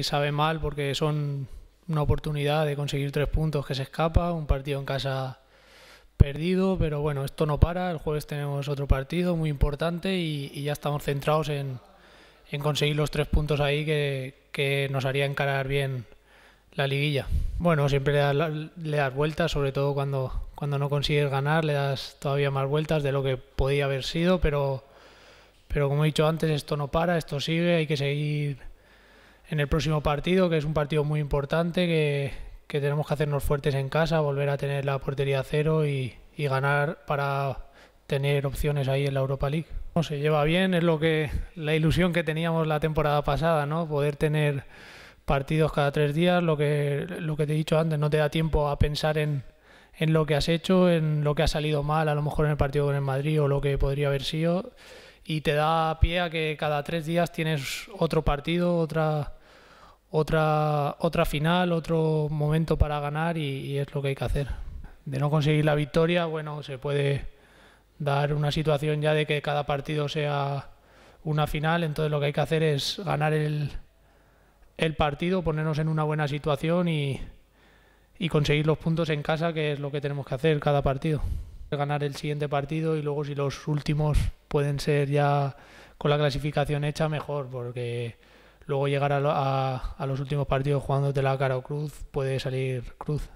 Sabe mal porque son una oportunidad de conseguir tres puntos que se escapa, un partido en casa perdido, pero bueno, esto no para, el jueves tenemos otro partido muy importante y, ya estamos centrados en, conseguir los tres puntos ahí que, nos haría encarar bien la liguilla. Bueno, siempre le das, vueltas, sobre todo cuando, no consigues ganar, le das todavía más vueltas de lo que podía haber sido, pero como he dicho antes, esto no para, esto sigue, hay que seguir en el próximo partido, que es un partido muy importante, que, que tenemos que hacernos fuertes en casa, volver a tener la portería cero y, y ganar para tener opciones ahí en la Europa League. No se lleva bien, es lo que la ilusión que teníamos la temporada pasada, ¿no? Poder tener partidos cada tres días, lo que, lo que te he dicho antes, no te da tiempo a pensar en, en lo que has hecho, en lo que ha salido mal, a lo mejor en el partido con el Madrid o lo que podría haber sido, y te da pie a que cada tres días tienes otro partido, otra otra otra final, otro momento para ganar y, es lo que hay que hacer. De no conseguir la victoria, bueno, se puede dar una situación ya de que cada partido sea una final, entonces lo que hay que hacer es ganar el, el partido, ponernos en una buena situación y, y conseguir los puntos en casa, que es lo que tenemos que hacer cada partido. Ganar el siguiente partido y luego si los últimos pueden ser ya con la clasificación hecha, mejor, porque luego llegar a, a, a los últimos partidos jugándote la cara o cruz puede salir cruz.